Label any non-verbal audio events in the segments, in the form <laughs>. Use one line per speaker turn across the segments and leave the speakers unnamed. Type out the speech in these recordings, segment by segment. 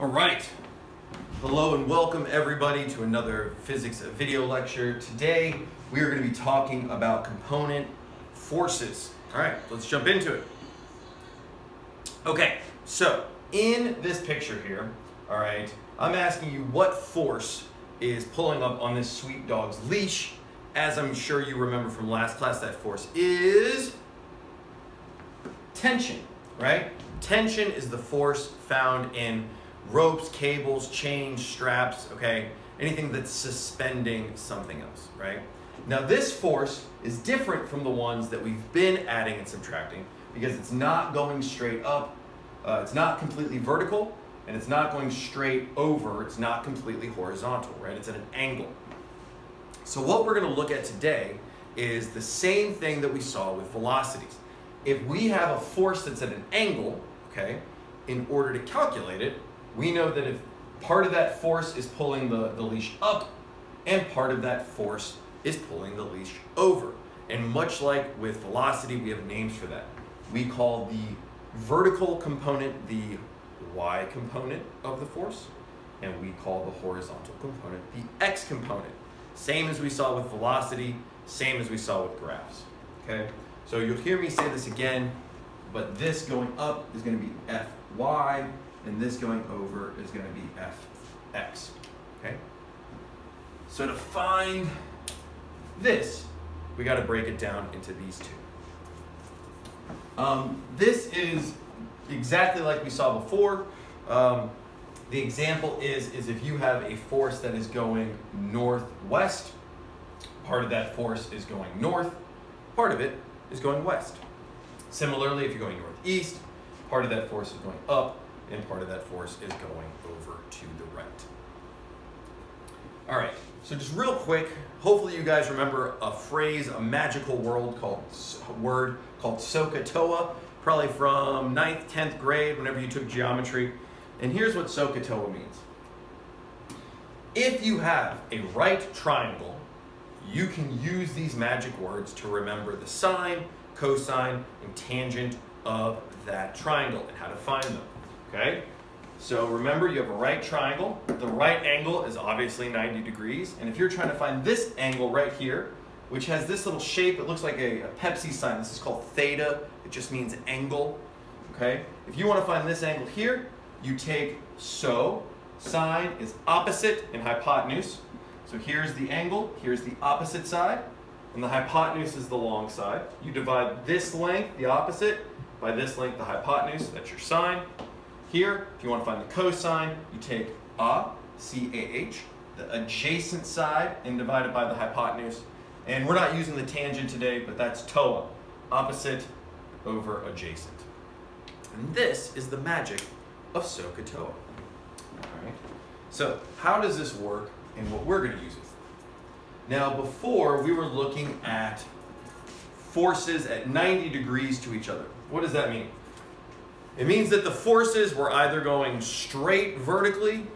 All right. Hello and welcome everybody to another physics video lecture. Today we are going to be talking about component forces. All right, let's jump into it. Okay, so in this picture here, all right, I'm asking you what force is pulling up on this sweet dog's leash. As I'm sure you remember from last class, that force is tension, right? Tension is the force found in ropes, cables, chains, straps, okay? Anything that's suspending something else, right? Now this force is different from the ones that we've been adding and subtracting because it's not going straight up, uh, it's not completely vertical, and it's not going straight over, it's not completely horizontal, right? It's at an angle. So what we're gonna look at today is the same thing that we saw with velocities. If we have a force that's at an angle, okay, in order to calculate it, we know that if part of that force is pulling the, the leash up and part of that force is pulling the leash over. And much like with velocity, we have names for that. We call the vertical component the y component of the force, and we call the horizontal component the x component. Same as we saw with velocity, same as we saw with graphs, okay? So you'll hear me say this again, but this going up is gonna be Fy, and this going over is gonna be Fx, okay? So to find this, we gotta break it down into these two. Um, this is exactly like we saw before. Um, the example is, is if you have a force that is going northwest, part of that force is going north, part of it is going west. Similarly, if you're going northeast, part of that force is going up, and part of that force is going over to the right. All right, so just real quick, hopefully you guys remember a phrase, a magical word called word called SOHCAHTOA, probably from 9th, 10th grade, whenever you took geometry. And here's what SOHCAHTOA means. If you have a right triangle, you can use these magic words to remember the sine, cosine, and tangent of that triangle and how to find them, okay? So remember you have a right triangle. The right angle is obviously 90 degrees. And if you're trying to find this angle right here, which has this little shape, it looks like a, a Pepsi sign. This is called theta. It just means angle, okay? If you want to find this angle here, you take so, sine is opposite in hypotenuse. So here's the angle, here's the opposite side, and the hypotenuse is the long side. You divide this length, the opposite, by this length, the hypotenuse, that's your sine. Here, if you want to find the cosine, you take a, C-A-H, the adjacent side, and divide it by the hypotenuse. And we're not using the tangent today, but that's TOA, opposite over adjacent. And this is the magic of SOHCAHTOA. All right. So how does this work and what we're going to use it? Now before we were looking at forces at 90 degrees to each other. What does that mean? It means that the forces were either going straight vertically,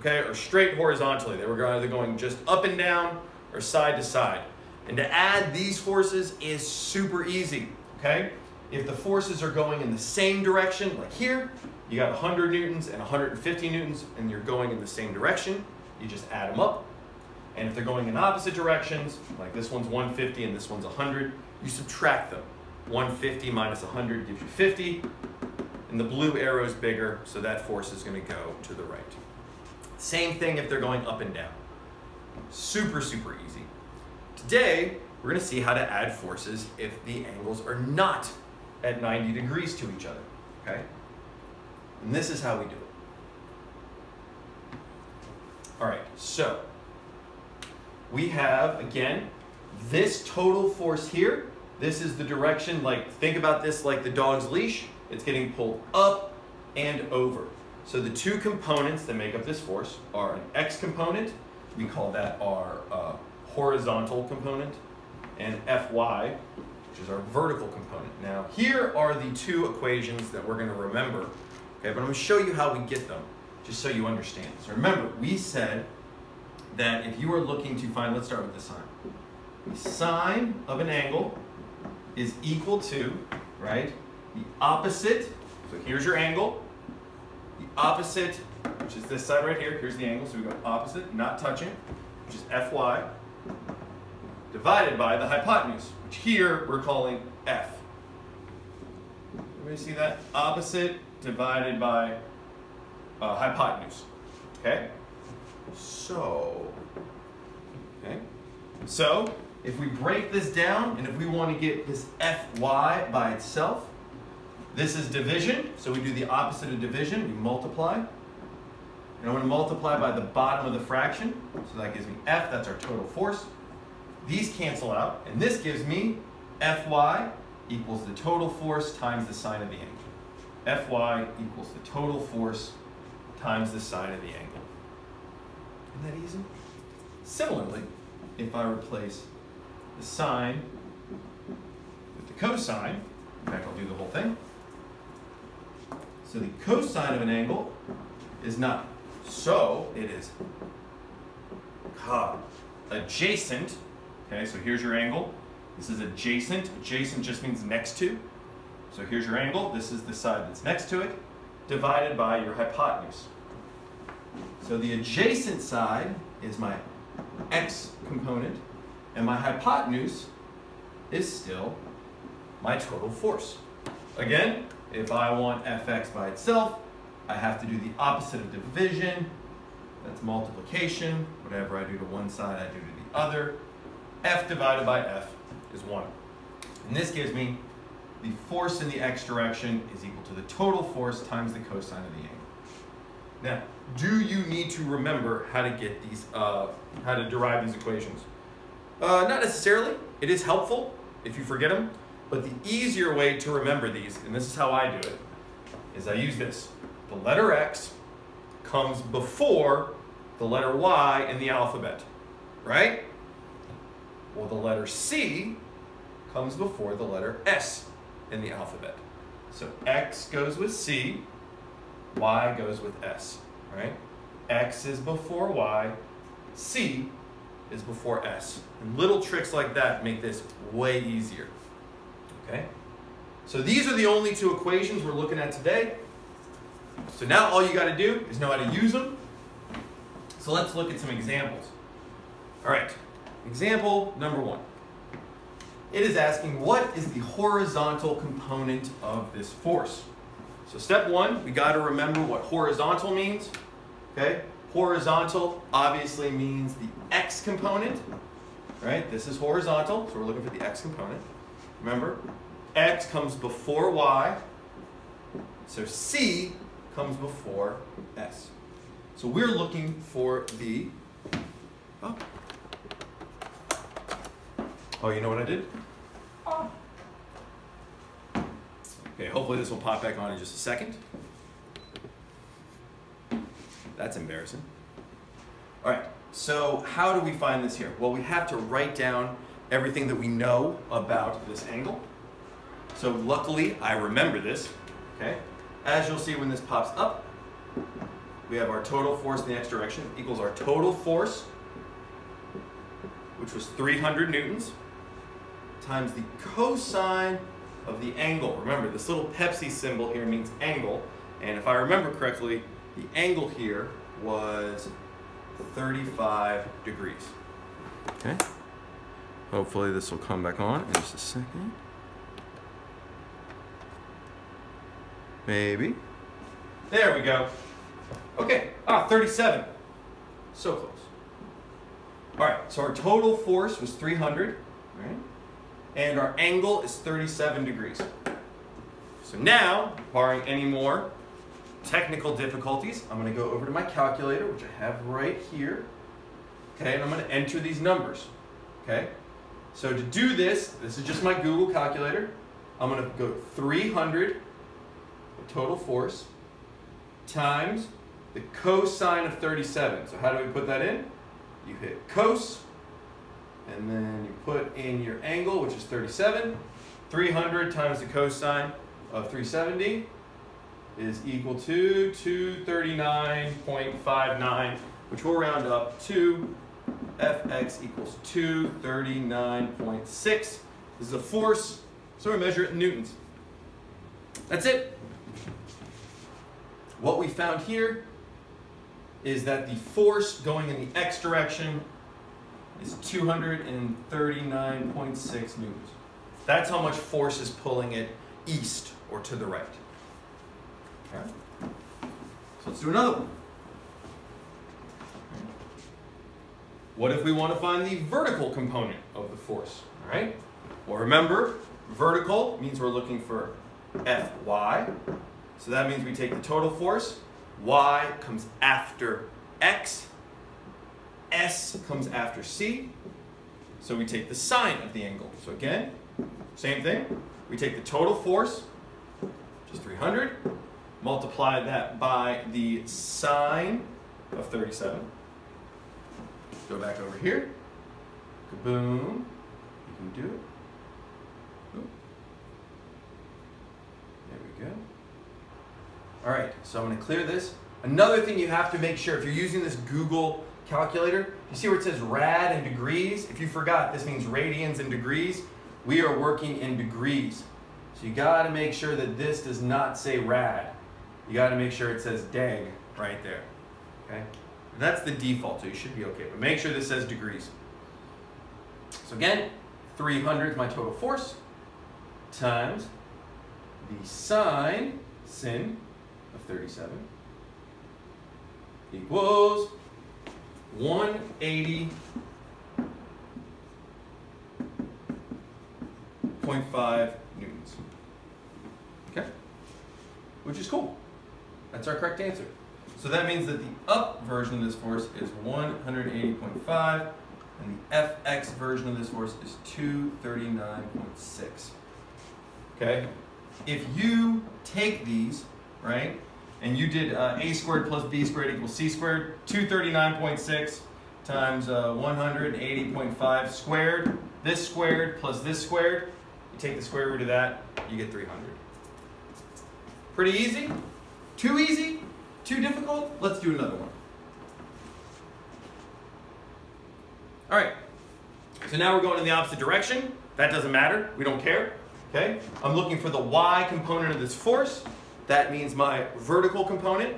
okay, or straight horizontally. They were either going just up and down or side to side. And to add these forces is super easy, okay? If the forces are going in the same direction, like here, you got 100 newtons and 150 newtons, and you're going in the same direction, you just add them up. And if they're going in opposite directions, like this one's 150 and this one's 100, you subtract them. 150 minus 100 gives you 50, and the blue arrow is bigger, so that force is gonna go to the right. Same thing if they're going up and down. Super, super easy. Today, we're gonna see how to add forces if the angles are not at 90 degrees to each other, okay? And this is how we do it. All right, so we have, again, this total force here. This is the direction, like, think about this like the dog's leash. It's getting pulled up and over. So the two components that make up this force are an x component, we call that our uh, horizontal component, and Fy, which is our vertical component. Now, here are the two equations that we're gonna remember, okay, but I'm gonna show you how we get them, just so you understand. So remember, we said that if you are looking to find, let's start with the sine. The sine of an angle is equal to, right, the opposite, so here's your angle, the opposite which is this side right here. Here's the angle, so we go opposite, not touching, which is Fy, divided by the hypotenuse, which here we're calling F. Everybody see that? Opposite divided by uh, hypotenuse. Okay? So, okay? So, if we break this down, and if we want to get this Fy by itself, this is division, so we do the opposite of division, we multiply. And I'm to multiply by the bottom of the fraction, so that gives me F, that's our total force. These cancel out, and this gives me Fy equals the total force times the sine of the angle. Fy equals the total force times the sine of the angle. Isn't that easy? Similarly, if I replace the sine with the cosine, in fact, I'll do the whole thing. So the cosine of an angle is 9. So it is adjacent. Okay, so here's your angle. This is adjacent. Adjacent just means next to. So here's your angle. This is the side that's next to it, divided by your hypotenuse. So the adjacent side is my x component, and my hypotenuse is still my total force. Again, if I want fx by itself, I have to do the opposite of division. That's multiplication. Whatever I do to one side, I do to the other. f divided by f is 1. And this gives me the force in the x direction is equal to the total force times the cosine of the angle. Now, do you need to remember how to get these, uh, how to derive these equations? Uh, not necessarily. It is helpful if you forget them. But the easier way to remember these, and this is how I do it, is I use this. The letter X comes before the letter Y in the alphabet, right? Well, the letter C comes before the letter S in the alphabet. So X goes with C, Y goes with S, right? X is before Y, C is before S. And little tricks like that make this way easier. Okay? So these are the only two equations we're looking at today. So now all you got to do is know how to use them. So let's look at some examples. All right, example number one. It is asking what is the horizontal component of this force? So step one, we got to remember what horizontal means. Okay, horizontal obviously means the x component. Right, this is horizontal, so we're looking for the x component. Remember, x comes before y, so c comes before s. So we're looking for the, oh, oh you know what I did? Okay, hopefully this will pop back on in just a second. That's embarrassing. All right, so how do we find this here? Well, we have to write down everything that we know about this angle. So luckily, I remember this, okay? As you'll see when this pops up, we have our total force in the x direction equals our total force, which was 300 newtons, times the cosine of the angle. Remember, this little Pepsi symbol here means angle, and if I remember correctly, the angle here was 35 degrees. Okay? Hopefully this will come back on in just a second. Maybe. There we go. Okay, ah, 37. So close. All right, so our total force was 300, right? And our angle is 37 degrees. So now, barring any more technical difficulties, I'm gonna go over to my calculator, which I have right here. Okay, and I'm gonna enter these numbers, okay? So to do this, this is just my Google calculator. I'm going to go 300 total force times the cosine of 37. So how do we put that in? You hit cos, and then you put in your angle, which is 37. 300 times the cosine of 370 is equal to 239.59, which we'll round up to Fx equals 239.6. This is a force, so we measure it in newtons. That's it. What we found here is that the force going in the x direction is 239.6 newtons. That's how much force is pulling it east or to the right. Okay. So let's do another one. What if we want to find the vertical component of the force? All right. Well, remember, vertical means we're looking for Fy. So that means we take the total force. Y comes after X. S comes after C. So we take the sine of the angle. So again, same thing. We take the total force, which is 300, multiply that by the sine of 37. Go back over here. Kaboom. You can do it. There we go. All right, so I'm going to clear this. Another thing you have to make sure, if you're using this Google calculator, you see where it says rad and degrees? If you forgot, this means radians and degrees. We are working in degrees. So you got to make sure that this does not say rad. You got to make sure it says deg right there. Okay? That's the default, so you should be okay. But make sure this says degrees. So again, 300 is my total force times the sine, sin of 37 equals 180.5 newtons. Okay? Which is cool. That's our correct answer. So that means that the up version of this force is 180.5 and the fx version of this force is 239.6. Okay? If you take these, right, and you did uh, a squared plus b squared equals c squared, 239.6 times uh, 180.5 squared, this squared plus this squared, you take the square root of that, you get 300. Pretty easy? Too easy? Too difficult? Let's do another one. All right, so now we're going in the opposite direction. That doesn't matter, we don't care, okay? I'm looking for the y component of this force. That means my vertical component,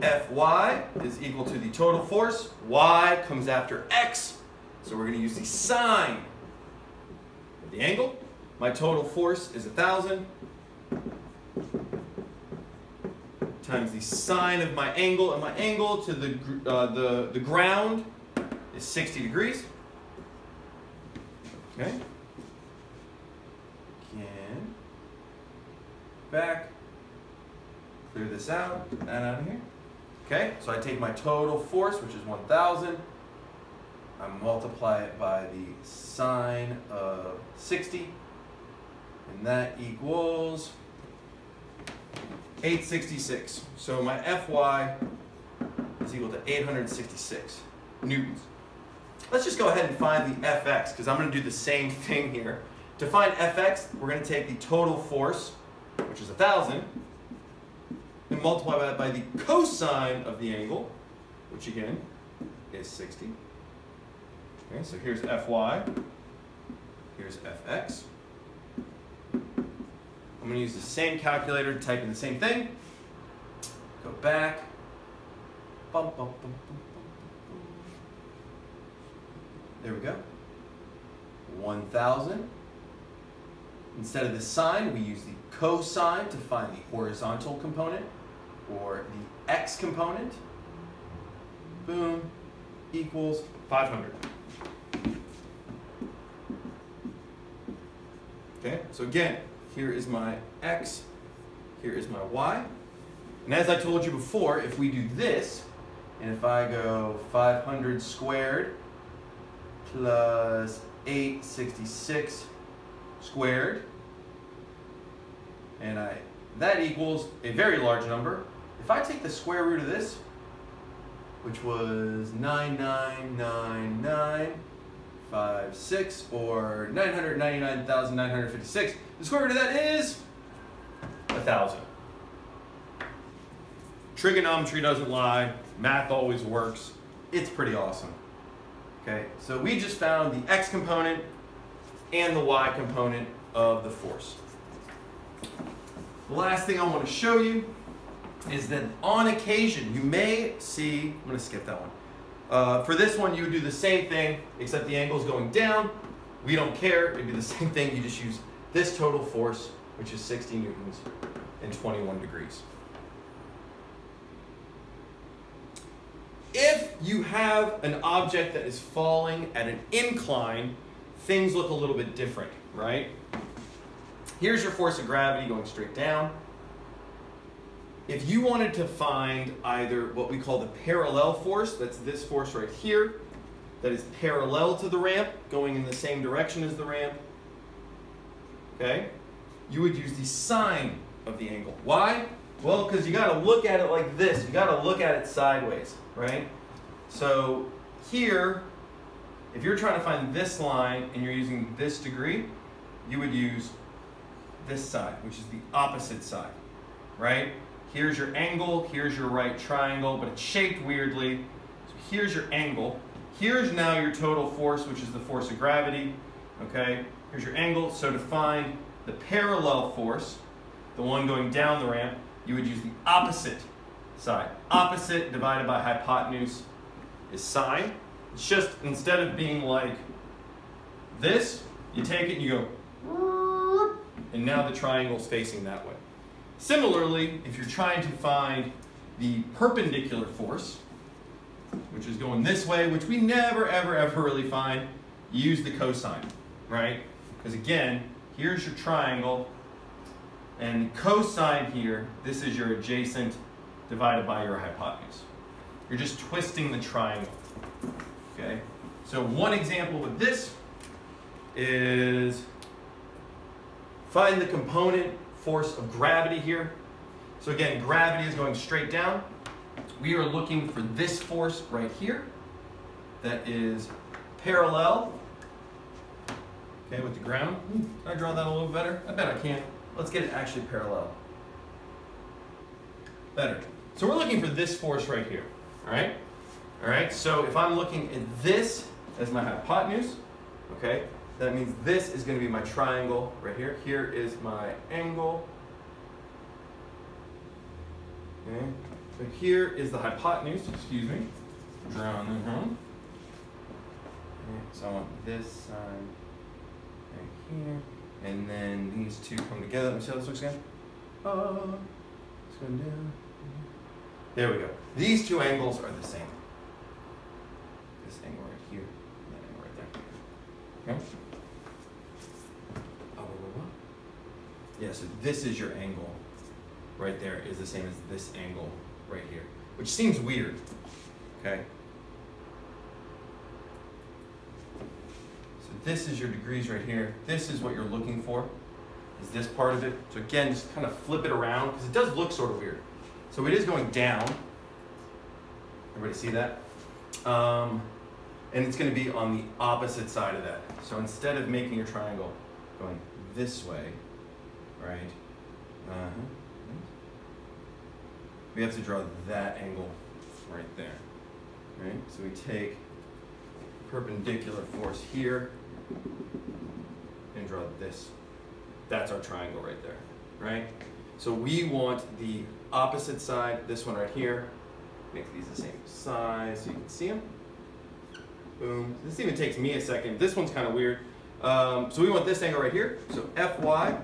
Fy, is equal to the total force. Y comes after x, so we're gonna use the sine of the angle. My total force is 1,000 times the sine of my angle, and my angle to the, uh, the, the ground is 60 degrees. Okay. Again. Back. Clear this out, that out of here. Okay, so I take my total force, which is 1,000. I multiply it by the sine of 60. And that equals 866. So my Fy is equal to 866 newtons. Let's just go ahead and find the Fx, because I'm going to do the same <laughs> thing here. To find Fx, we're going to take the total force, which is 1,000, and multiply that by the cosine of the angle, which again is 60. Okay, so here's Fy, here's Fx. I'm to use the same calculator to type in the same thing. Go back. Bum, bum, bum, there we go. 1,000. Instead of the sine, we use the cosine to find the horizontal component or the x component. Boom, equals 500. Okay, so again, here is my x, here is my y. And as I told you before, if we do this, and if I go 500 squared plus 866 squared, and I that equals a very large number. If I take the square root of this, which was 9999 five, six, or 999,956. The square root of that is a thousand. Trigonometry doesn't lie. Math always works. It's pretty awesome. Okay, so we just found the x component and the y component of the force. The last thing I want to show you is that on occasion you may see, I'm gonna skip that one. Uh, for this one, you would do the same thing, except the angle is going down. We don't care, it'd be the <laughs> same thing, you just use this total force, which is 60 newtons and 21 degrees. If you have an object that is falling at an incline, things look a little bit different, right? Here's your force of gravity going straight down. If you wanted to find either what we call the parallel force, that's this force right here, that is parallel to the ramp, going in the same direction as the ramp, okay? You would use the sine of the angle. Why? Well, because you got to look at it like this. You got to look at it sideways, right? So here, if you're trying to find this line and you're using this degree, you would use this side, which is the opposite side, right? Here's your angle, here's your right triangle, but it's shaped weirdly. So here's your angle. Here's now your total force, which is the force of gravity, okay? Here's your angle. So to find the parallel force, the one going down the ramp, you would use the opposite side. Opposite divided by hypotenuse is sine. It's just, instead of being like this, you take it and you go, and now the triangle's facing that way. Similarly, if you're trying to find the perpendicular force, which is going this way, which we never, ever, ever really find, use the cosine, right? Because again, here's your triangle, and cosine here, this is your adjacent divided by your hypotenuse. You're just twisting the triangle, okay? So one example with this is find the component force of gravity here. So again, gravity is going straight down. We are looking for this force right here that is parallel okay, with the ground. Hmm, can I draw that a little better? I bet I can. Let's get it actually parallel. Better. So we're looking for this force right here, all right? All right, so if I'm looking at this as my hypotenuse, okay, that means this is going to be my triangle right here. Here is my angle. Okay. So here is the hypotenuse, excuse me. Draw on that Okay, so I want this side right here. And then these two come together. Let me see how this looks again. Oh, it's going down. There we go. These two angles are the same. This angle right here, and that angle right there. Okay? Yeah, so this is your angle right there is the same as this angle right here, which seems weird, okay? So this is your degrees right here. This is what you're looking for, is this part of it. So again, just kind of flip it around, because it does look sort of weird. So it is going down. Everybody see that? Um, and it's going to be on the opposite side of that. So instead of making your triangle going this way, right? Uh-huh. We have to draw that angle right there, right? So we take perpendicular force here and draw this. That's our triangle right there, right? So we want the opposite side, this one right here, make these the same size so you can see them. Boom. This even takes me a second. This one's kind of weird. Um, so we want this angle right here. So Fy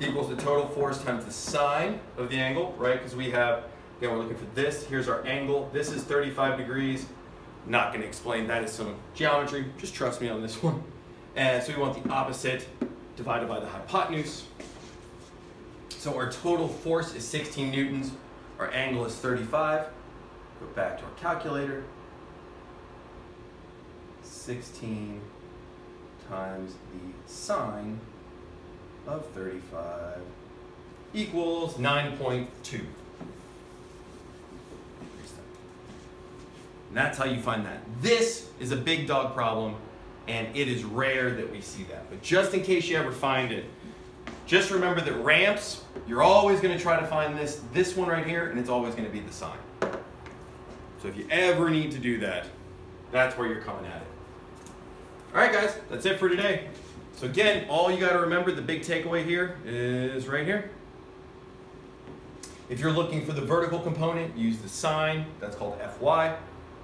equals the total force times the sine of the angle, right? Because we have, again, we're looking for this. Here's our angle. This is 35 degrees. Not going to explain that as some geometry. Just trust me on this one. And so we want the opposite divided by the hypotenuse. So our total force is 16 newtons. Our angle is 35. Go back to our calculator. 16 times the sine of 35 equals 9.2. And that's how you find that. This is a big dog problem, and it is rare that we see that. But just in case you ever find it, just remember that ramps, you're always going to try to find this, this one right here, and it's always going to be the sine. So if you ever need to do that, that's where you're coming at it. All right, guys, that's it for today. So again, all you got to remember, the big takeaway here is right here. If you're looking for the vertical component, use the sine, that's called Fy,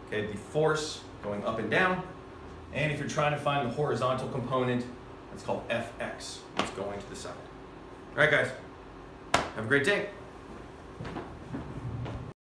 okay, the force going up and down. And if you're trying to find the horizontal component, that's called Fx, it's going to the side. All right, guys, have a great day.